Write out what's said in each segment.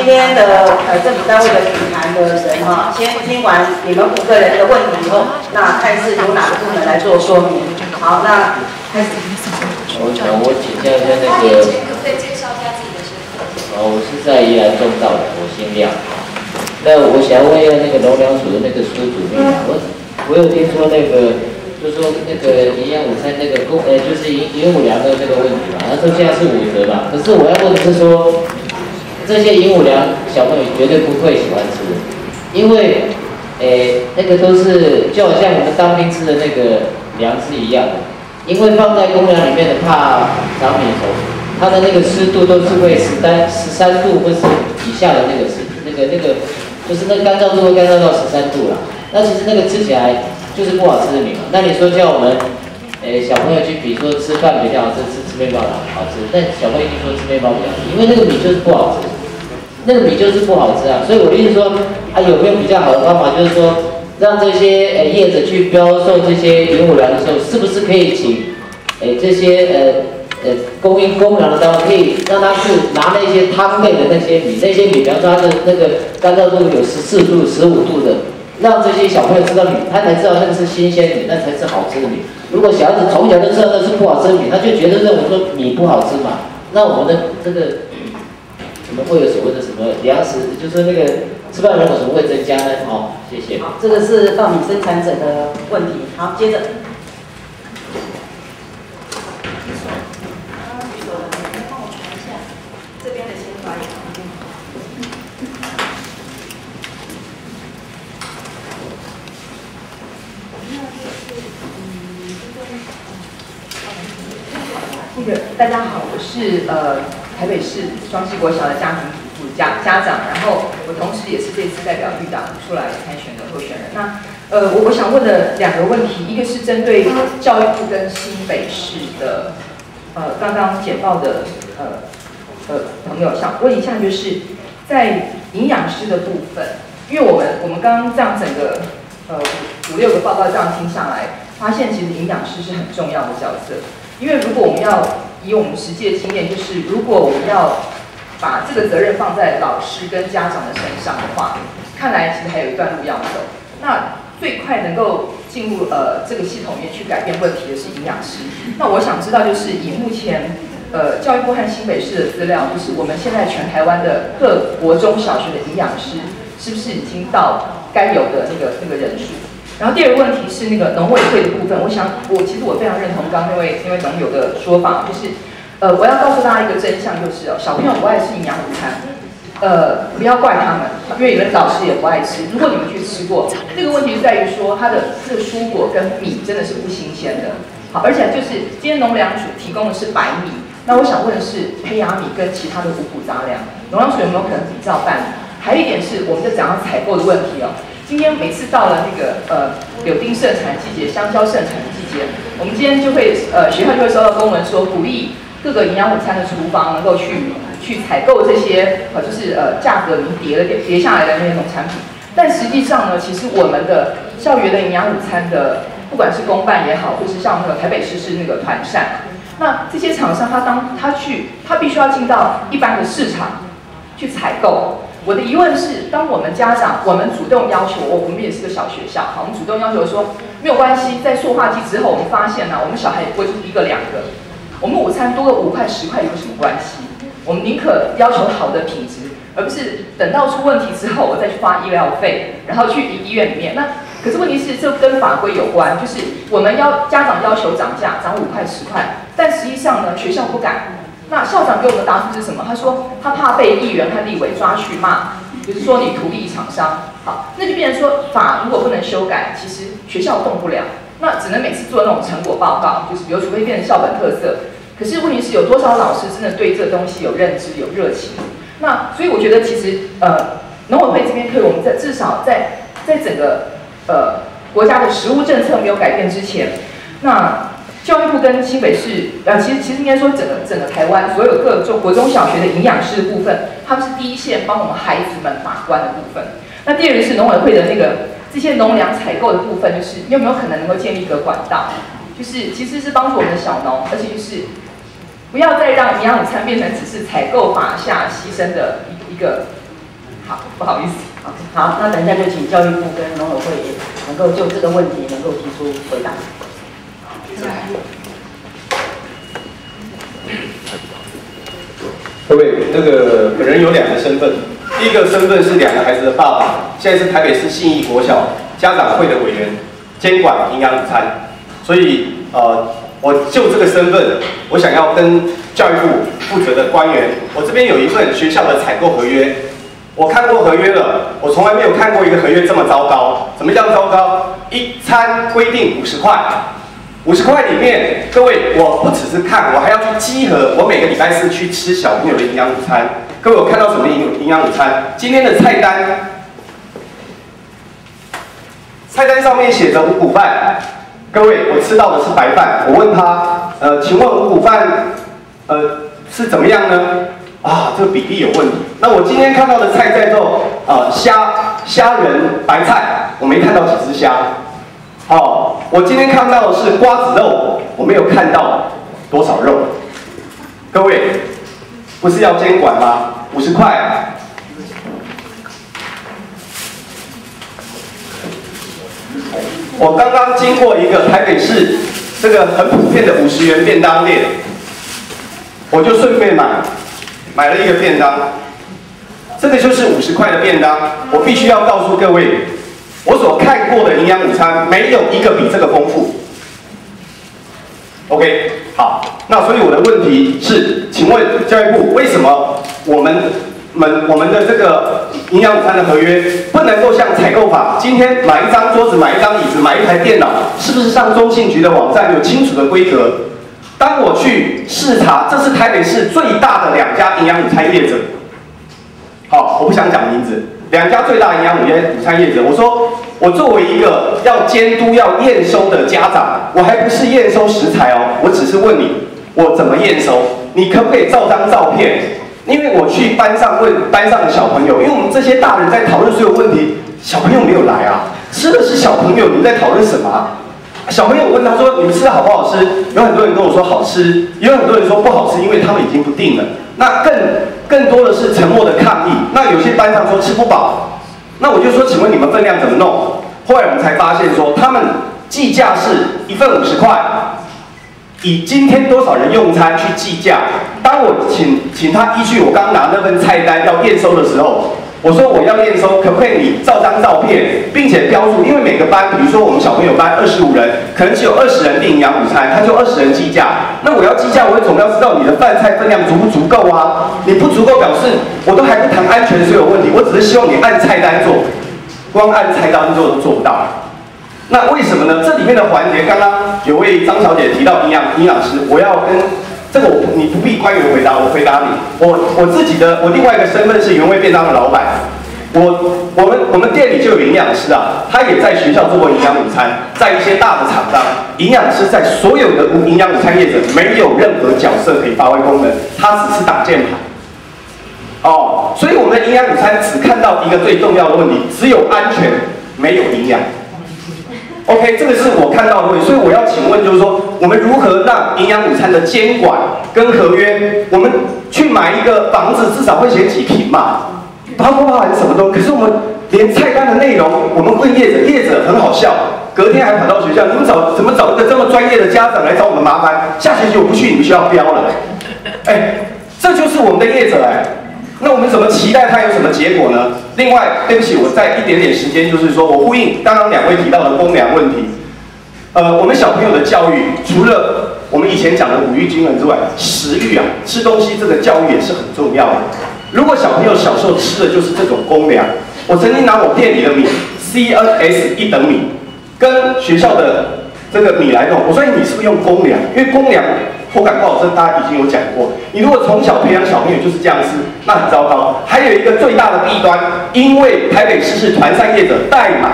今天的呃政府单位的主谈的人哈，先听完你们五个人的问题以后，那看是由哪个部门来做说明。好，那开始。我想我请教一下那个，可以介绍一下自己的身份。哦，我是在宜兰中道的，我姓廖。那我想问一下那个农粮署的那个苏主任，我我有听说那个，就说那个营养午餐那个公，呃，就是营营五粮的那个问题嘛，他说现在是五折嘛，可是我要问的是说。这些鹦鹉粮小朋友绝对不会喜欢吃，因为，诶，那个都是就好像我们当兵吃的那个粮食一样的，因为放在公粮里面的怕长米虫，它的那个湿度都是会十三十三度或是以下的那个湿，那个那个就是那干燥度会干燥到十三度了。那其实那个吃起来就是不好吃的米嘛。那你说叫我们，诶，小朋友去比如说吃饭比较好吃，吃吃面包好吃，但小朋友就说吃面包比较好吃，因为那个米就是不好吃。那个米就是不好吃啊，所以我的意思说，啊有没有比较好的方法，就是说让这些呃业者去标售这些云五粮的时候，是不是可以请，诶这些呃呃供应公粮的单位，可以让他去拿那些汤类的那些米，那些米，比方说它的那个干燥度有十四度、十五度的，让这些小朋友吃到米，他才知道那个是新鲜米，那才是好吃的米。如果小孩子从小就知道那是不好吃的米，他就觉得认为说米不好吃嘛，那我们的这个。我们会有所谓的什么粮食，就是那个吃饭人口怎么会增加呢？好，谢谢。好，这个是稻米生产者的问题。好，接着。这边的先发言。那个大家好，我是呃。台北市双溪国小的家庭主妇家家长，然后我同时也是这次代表绿党出来参选的候选人。那呃，我我想问的两个问题，一个是针对教育部跟新北市的呃刚刚简报的呃呃朋友，想问一下，就是在营养师的部分，因为我们我们刚刚这样整个呃五六个报告这样听下来，发现其实营养师是很重要的角色，因为如果我们要以我们实际的经验，就是如果我们要把这个责任放在老师跟家长的身上的话，看来其实还有一段路要走。那最快能够进入呃这个系统里面去改变问题的是营养师。那我想知道，就是以目前呃教育部和新北市的资料，就是我们现在全台湾的各国中小学的营养师，是不是已经到该有的那个那个人数？然后第二个问题是那个农委会的部分，我想我其实我非常认同刚刚那位那位农友的说法，就是呃我要告诉大家一个真相，就是哦小朋友不爱吃营养午餐，呃不要怪他们，因为有的老师也不爱吃。如果你们去吃过，这个问题在于说它的这个蔬果跟米真的是不新鲜的。好，而且就是今天农粮署提供的是白米，那我想问的是胚芽米跟其他的五谷杂粮，农粮署有没有可能比照办？还有一点是，我们在讲到采购的问题哦。今天每次到了那个呃柳丁盛产季节、香蕉盛产的季节，我们今天就会呃学校就会收到公文说，鼓励各个营养午餐的厨房能够去去采购这些呃就是呃价格已经跌了跌下来的那些农产品。但实际上呢，其实我们的校园的营养午餐的，不管是公办也好，或是像那个台北市是那个团膳，那这些厂商他当他去，他必须要进到一般的市场去采购。我的疑问是，当我们家长，我们主动要求，我我们也是个小学校，好，我们主动要求说，没有关系，在塑化剂之后，我们发现呢，我们小孩也不会是一个两个，我们午餐多个五块十块有什么关系？我们宁可要求好的品质，而不是等到出问题之后，我再去花医疗费，然后去医院里面。那可是问题是，这跟法规有关，就是我们要家长要求涨价，涨五块十块，但实际上呢，学校不敢。那校长给我们的答复是什么？他说他怕被议员和立委抓去骂，就是说你图利厂商。好，那就变成说法如果不能修改，其实学校动不了，那只能每次做那种成果报告，就是比如除非变成校本特色。可是问题是有多少老师真的对这东西有认知、有热情？那所以我觉得其实呃农委会这边可以，我们在至少在在整个呃国家的食物政策没有改变之前，那。教育部跟新北市，呃，其实其实应该说整个整个台湾所有各中国中小学的营养师的部分，他们是第一线帮我们孩子们把关的部分。那第二个是农委会的那个这些农粮采购的部分，就是你有没有可能能够建立一个管道，就是其实是帮助我们的小农，而且就是不要再让营养午餐变成只是采购法下牺牲的一一个。好，不好意思。好，那等一下就请教育部跟农委会也能够就这个问题能够提出回答。各位，那个本人有两个身份，第一个身份是两个孩子的爸爸，现在是台北市信义国小家长会的委员，监管营养午餐。所以，呃，我就这个身份，我想要跟教育部负责的官员，我这边有一份学校的采购合约，我看过合约了，我从来没有看过一个合约这么糟糕。什么叫糟糕？一餐规定五十块。五十块里面，各位，我不只是看，我还要去集合。我每个礼拜四去吃小朋友的营养午餐。各位，我看到什么营营养午餐？今天的菜单，菜单上面写着五谷饭。各位，我吃到的是白饭。我问他，呃，请问五谷饭，呃，是怎么样呢？啊，这个比例有问题。那我今天看到的菜叫做，呃，虾虾仁白菜，我没看到几只虾。哦，我今天看到的是瓜子肉，我没有看到多少肉。各位，不是要监管吗？五十块。我刚刚经过一个台北市这个很普遍的五十元便当店，我就顺便买买了一个便当。这个就是五十块的便当，我必须要告诉各位。我所看过的营养午餐，没有一个比这个丰富。OK，好，那所以我的问题是，请问教育部，为什么我们们我们的这个营养午餐的合约不能够像采购法？今天买一张桌子，买一张椅子，买一台电脑，是不是上中信局的网站有清楚的规格？当我去视察，这是台北市最大的两家营养午餐业者。好，我不想讲名字。两家最大营养午餐业者，我说我作为一个要监督、要验收的家长，我还不是验收食材哦，我只是问你，我怎么验收？你可不可以照张照片？因为我去班上问班上的小朋友，因为我们这些大人在讨论所有问题，小朋友没有来啊，吃的是小朋友，你们在讨论什么？小朋友问他说：“你们吃的好不好吃？”有很多人跟我说好吃，也有很多人说不好吃，因为他们已经不定了。那更更多的是沉默的抗议。那有些班上说吃不饱，那我就说：“请问你们分量怎么弄？”后来我们才发现说，他们计价是一份五十块，以今天多少人用餐去计价。当我请请他依据我刚拿那份菜单要验收的时候。我说我要验收，可不可以你照张照片，并且标注？因为每个班，比如说我们小朋友班二十五人，可能只有二十人订营养午餐，他就二十人计价。那我要计价，我总要知道你的饭菜分量足不足够啊？你不足够，表示我都还不谈安全所有问题，我只是希望你按菜单做，光按菜单做都做不到。那为什么呢？这里面的环节，刚刚有位张小姐提到营养营养师，我要跟。这个我你不必官员回答，我回答你。我我自己的我另外一个身份是原味便当的老板。我我们我们店里就有营养师啊，他也在学校做过营养午餐，在一些大的厂商，营养师在所有的营养午餐业者没有任何角色可以发挥功能，他只是挡箭牌。哦，所以我们的营养午餐只看到一个最重要的问题，只有安全，没有营养。OK，这个是我看到的，所以我要请问，就是说，我们如何让营养午餐的监管跟合约，我们去买一个房子，至少会写几平嘛，包不包含什么都，可是我们连菜单的内容，我们问业者，业者很好笑，隔天还跑到学校，你们找怎么找一个这么专业的家长来找我们麻烦？下学期我不去你们学校标了，哎，这就是我们的业者哎。那我们怎么期待它有什么结果呢？另外，对不起，我在一点点时间，就是说我呼应刚刚两位提到的公粮问题。呃，我们小朋友的教育，除了我们以前讲的五育均衡之外，食欲啊，吃东西这个教育也是很重要的。如果小朋友小时候吃的就是这种公粮，我曾经拿我店里的米 CNS 一等米，跟学校的这个米来弄，我说你是不是用公粮？因为公粮。口感不好吃，大家已经有讲过。你如果从小培养小朋友就是这样吃，那很糟糕。还有一个最大的弊端，因为台北市是团膳业者代买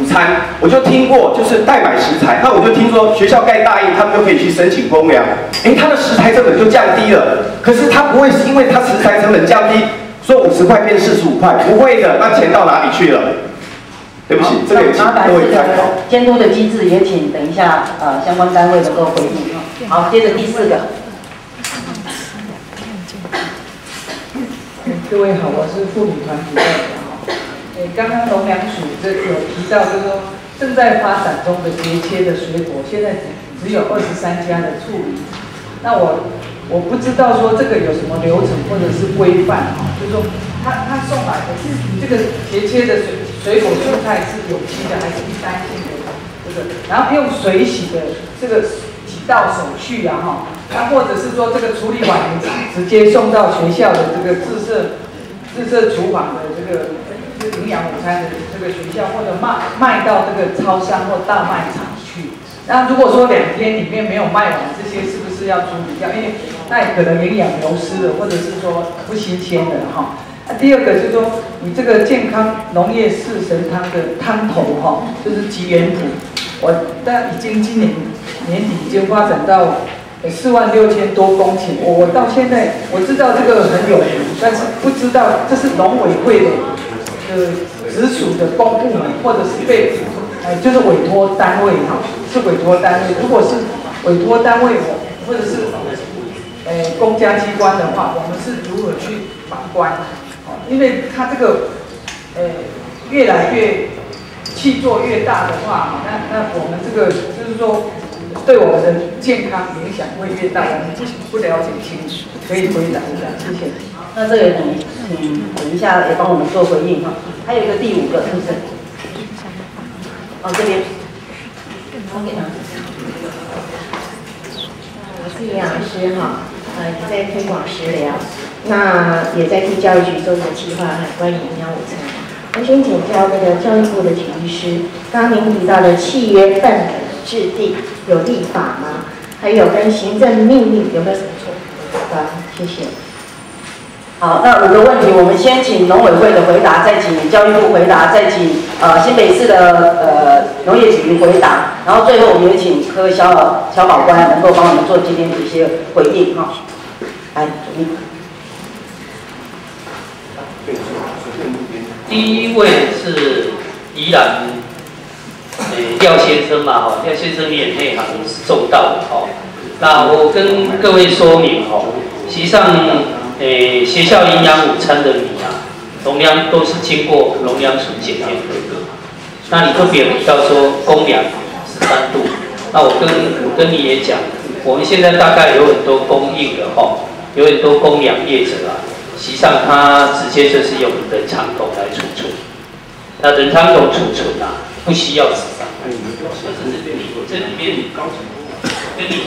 午餐，我就听过就是代买食材。那我就听说学校盖大印，他们就可以去申请公粮。哎，他的食材成本就降低了。可是他不会是因为他食材成本降低，说五十块变四十五块，不会的。那钱到哪里去了？对不起，这个请各位参考。监督的机制也请等一下呃相关单位能够回应。好，接着第四个。各位好，我是妇女团体代表哈。诶，刚刚农粮署这有提到，就是说正在发展中的节切的水果，现在只只有二十三家的处理。那我我不知道说这个有什么流程或者是规范哈，就是说他他送来的是这个节切的水水果蔬菜是有机的还是一般性的这个，然后用水洗的这个到手续啊哈。那或者是说这个处理完直接送到学校的这个自设自设厨房的这个营养午餐的这个学校，或者卖卖到这个超商或大卖场去。那如果说两天里面没有卖完，这些是不是要处理掉？因为那可能营养流失了，或者是说不新鲜的哈。那第二个就是说，你这个健康农业四神汤的汤头哈，就是吉元土，我但已经今年年底已经发展到。四万六千多公顷，我我到现在我知道这个很有名，但是不知道这是农委会的呃直属的公部门，或者是被呃就是委托单位哈，是委托单位。如果是委托单位我或者是呃公家机关的话，我们是如何去把关？哦，因为它这个呃越来越气做越大的话，那那我们这个就是说。对我们的健康影响会越大，我们不不了解清楚，可以回答一下，谢谢。那这个你请等一下也帮我们做回应哈。还有一个第五个是不是？哦，这边。我是营养师哈，呃，也在推广食疗，那也在替教育局做个计划，关于营养午餐。我先请教那个教育部的体育师，刚刚您提到的契约范本制定。有立法吗？还有跟行政命令有没有什么冲突？好，谢谢。好，那五个问题，我们先请农委会的回答，再请教育部回答，再请呃新北市的呃农业局回答，然后最后我们也请柯肖肖保官能够帮我们做今天的一些回应哈。来，主秘。第一位是宜兰。诶，廖先生嘛，哈，廖先生你也内行是重道的，哈。那我跟各位说明，哈，实际上，诶，学校营养午餐的米啊，容量都是经过农粮署检验合格。那你特别提到说公粮十三度，那我跟我跟你也讲，我们现在大概有很多供应的，哈，有很多公粮业者啊，实际上它直接就是用冷藏桶来储存，那冷藏桶储存啊。不需要纸张，就是这边，这里面高层跟你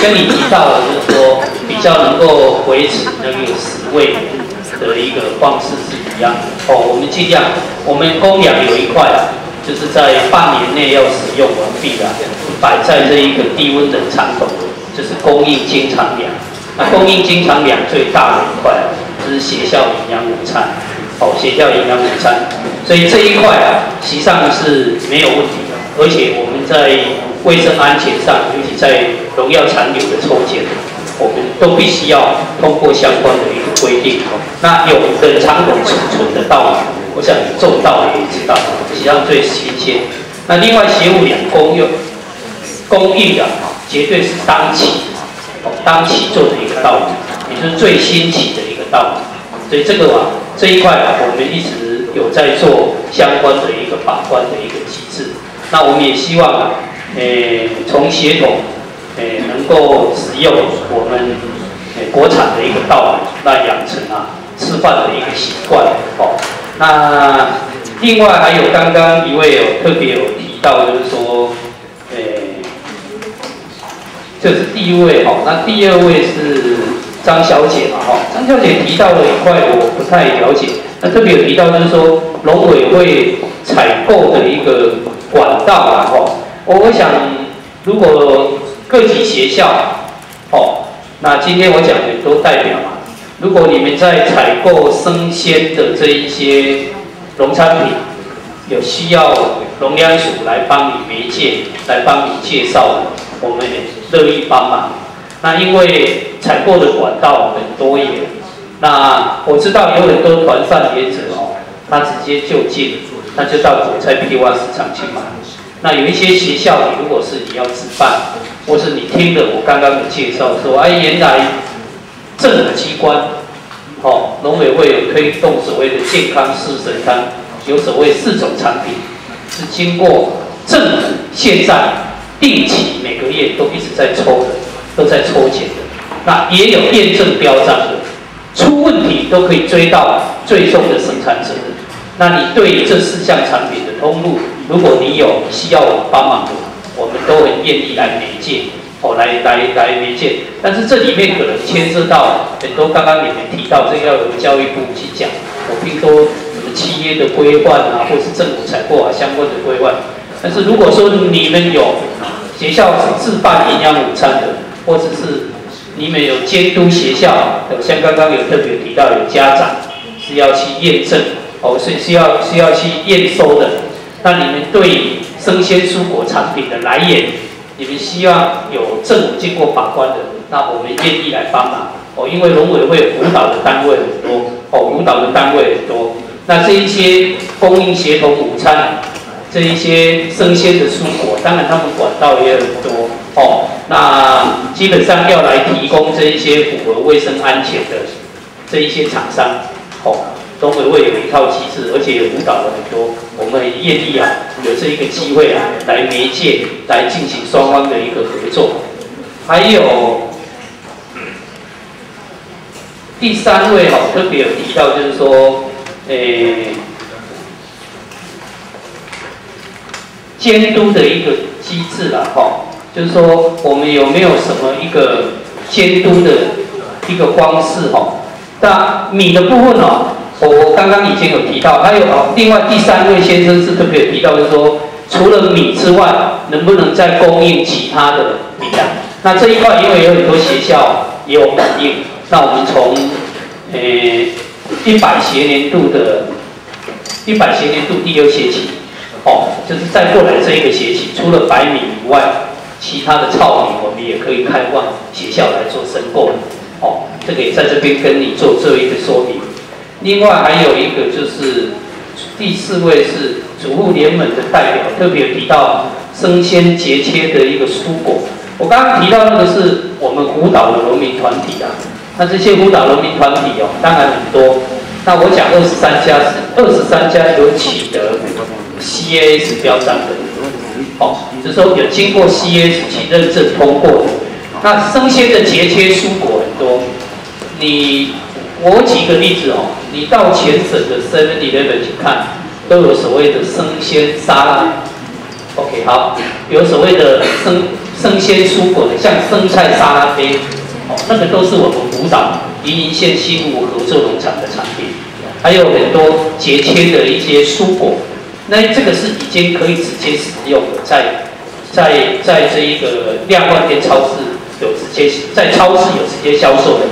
跟你提到的，就是说比较能够维持那个食味的一个方式是一样的。哦，我们尽量，我们供养有一块，就是在半年内要使用完毕的，摆在这一个低温冷藏桶，就是供应经常量。那供应经常量最大的一块，就是学校营养午餐，哦，学校营养午餐，所以这一块啊，实际上是没有问题的，而且我们在卫生安全上，尤其在农药残留的抽检，我们都必须要通过相关的一个规定。那有冷藏桶储存的道理，我想你做到也知道，实际上最新鲜。那另外，食物两供应供应的绝对是当期。当起做的一个道理，也就是最新起的一个道理，所以这个啊这一块啊，我们一直有在做相关的一个把关的一个机制。那我们也希望啊，诶从协同诶能够使用我们诶国产的一个道理，那养成啊吃饭的一个习惯。哦，那另外还有刚刚一位有特别有提到，就是说。这是第一位哈，那第二位是张小姐嘛哈，张小姐提到了一块我不太了解，那特别有提到就是说农委会采购的一个管道啊哈，我我想如果各级学校哦，那今天我讲的都代表嘛，如果你们在采购生鲜的这一些农产品，有需要农粮署来帮你媒介来帮你介绍的，我们也。乐意帮忙，那因为采购的管道很多也，那我知道有很多团贩业者哦，他直接就近，那就到国菜批发市场去买。那有一些学校，如果是你要自办，或是你听了我刚刚的介绍说，哎，原来政府机关，哦，农委会有推动所谓的健康四神汤，有所谓四种产品，是经过政府现在定期每个月都一直在抽的，都在抽检的，那也有验证标章的，出问题都可以追到最终的生产者。那你对这四项产品的通路，如果你有需要我们帮忙的，我们都很愿意来媒介，哦，来来来媒介。但是这里面可能牵涉到很多刚刚你们提到，这要由教育部去讲。我听说什么企业的规范啊，或是政府采购啊相关的规范。但是如果说你们有学校是自办营养午餐的，或者是你们有监督学校，像刚刚有特别提到有家长是要去验证。哦，是需要需要去验收的。那你们对生鲜蔬果产品的来源，你们需要有政府经过把关的，那我们愿意来帮忙。哦，因为农委会辅导的单位很多，哦，辅导的单位很多。那这一些供应协同午餐，这一些生鲜的蔬果，当然他们管道也很多。哦，那基本上要来提供这一些符合卫生安全的这一些厂商，哦。都会有一套机制，而且也辅导了很多，我们很愿意啊，有这一个机会啊，来媒介来进行双方的一个合作。还有第三位哈，特别有提到就是说，诶，监督的一个机制了哈，就是说我们有没有什么一个监督的一个方式哈？那米的部分哦。我我刚刚已经有提到，还有哦，另外第三位先生是特别提到，就是说，除了米之外，能不能再供应其他的米粮？那这一块因为有很多学校也有反映，那我们从呃一百学年度的，一百学年度第六学期，哦，就是再过来这一个学期，除了白米以外，其他的糙米我们也可以开放学校来做申购，哦，这个也在这边跟你做这一个说明。另外还有一个就是第四位是主妇联盟的代表，特别提到生鲜节切的一个蔬果。我刚刚提到那个是我们辅导的农民团体啊，那这些辅导农民团体哦，当然很多。那我讲二十三家是二十三家有取得 CAS 标章的，哦，就是说有经过 CAS 去认证通过的。那生鲜的节切蔬果很多，你。我举个例子哦，你到全省的 Seven Eleven 去看，都有所谓的生鲜沙拉。OK，好，有所谓的生生鲜蔬果的，像生菜沙拉杯，哦，那个都是我们福岛宜宁县新武合作农场的产品。还有很多节切的一些蔬果，那这个是已经可以直接使用的，在在在这一个量贩店超市有直接在超市有直接销售的。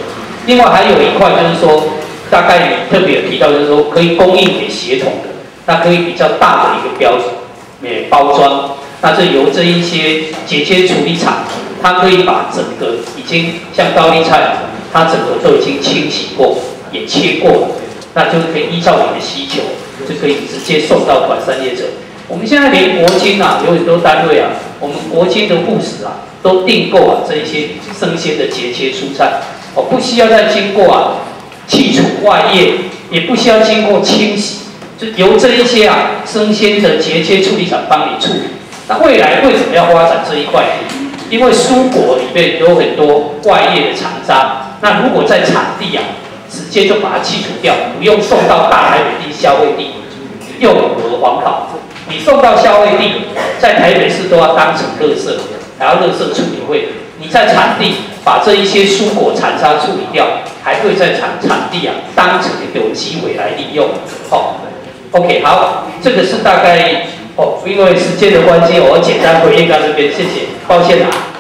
另外还有一块就是说，大概你特别提到就是说，可以供应给协同的，那可以比较大的一个标准，诶包装，那这由这一些节切处理厂，它可以把整个已经像高丽菜，它整个都已经清洗过，也切过了，那就可以依照你的需求，就可以直接送到管山业者。我们现在连国金啊，有很多单位啊，我们国金的护士啊，都订购啊这一些生鲜的节切蔬菜。哦，不需要再经过啊去除外叶，也不需要经过清洗，就由这一些啊生鲜的节切处理厂帮你处理。那未来为什么要发展这一块？因为蔬果里面有很多外叶的残渣，那如果在产地啊接就把它去除掉，不用送到大台北地消费地，又何环保？你送到消费地，在台北市都要当成垃圾，还要垃圾处理会。你在产地把这一些蔬果残渣处理掉，还会在产产地啊当成有机肥来利用。好，OK，好，这个是大概哦，因为时间的关系，我简单回应到这边，谢谢，抱歉啊。